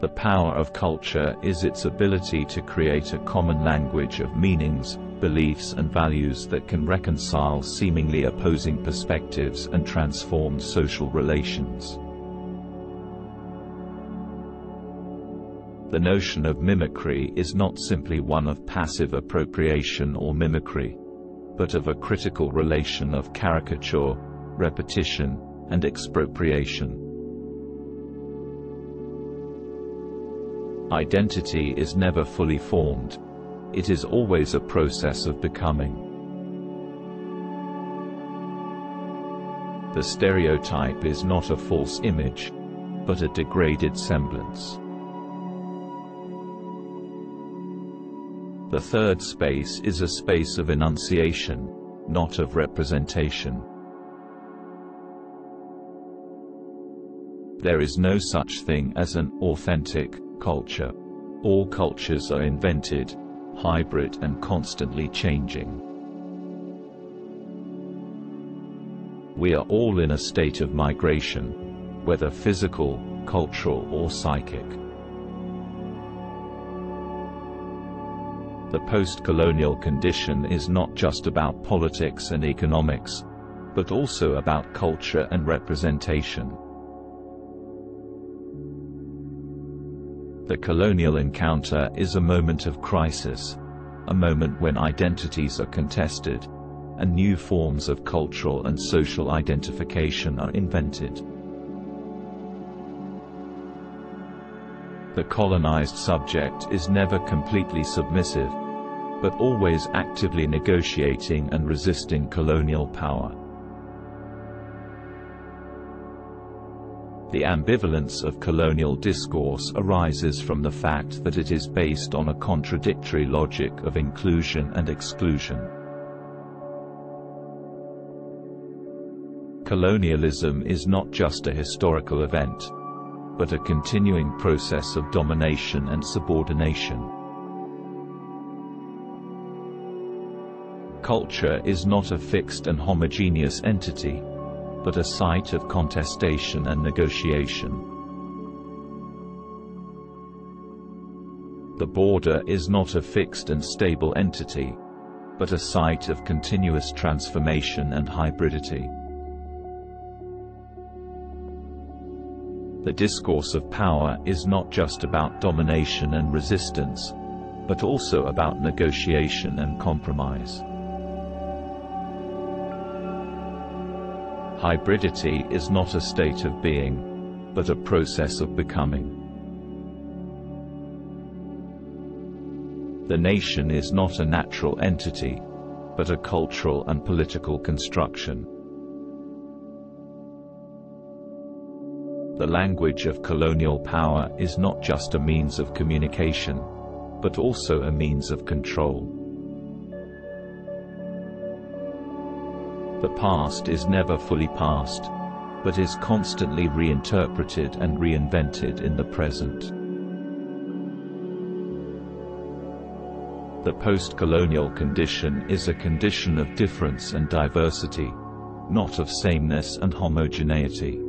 The power of culture is its ability to create a common language of meanings, beliefs and values that can reconcile seemingly opposing perspectives and transform social relations. The notion of mimicry is not simply one of passive appropriation or mimicry, but of a critical relation of caricature, repetition, and expropriation. Identity is never fully formed. It is always a process of becoming. The stereotype is not a false image, but a degraded semblance. The third space is a space of enunciation, not of representation. There is no such thing as an authentic culture. All cultures are invented, hybrid and constantly changing. We are all in a state of migration, whether physical, cultural or psychic. The post-colonial condition is not just about politics and economics, but also about culture and representation. The colonial encounter is a moment of crisis, a moment when identities are contested, and new forms of cultural and social identification are invented. The colonized subject is never completely submissive, but always actively negotiating and resisting colonial power. The ambivalence of colonial discourse arises from the fact that it is based on a contradictory logic of inclusion and exclusion. Colonialism is not just a historical event, but a continuing process of domination and subordination. Culture is not a fixed and homogeneous entity, but a site of contestation and negotiation. The border is not a fixed and stable entity, but a site of continuous transformation and hybridity. The discourse of power is not just about domination and resistance, but also about negotiation and compromise. Hybridity is not a state of being, but a process of becoming. The nation is not a natural entity, but a cultural and political construction. The language of colonial power is not just a means of communication, but also a means of control. The past is never fully past, but is constantly reinterpreted and reinvented in the present. The post-colonial condition is a condition of difference and diversity, not of sameness and homogeneity.